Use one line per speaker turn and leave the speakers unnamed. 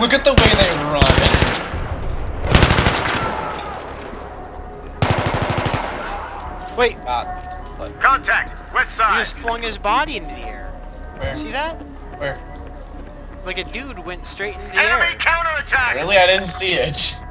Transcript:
Look at the way they run.
Wait,
ah, Uh, What?
Contact, west side.
he just flung his body into the air.
Where?
See that?
Where?
Like a dude went straight into the
Enemy
air.
counterattack.
Really? I didn't see it.